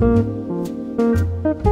Música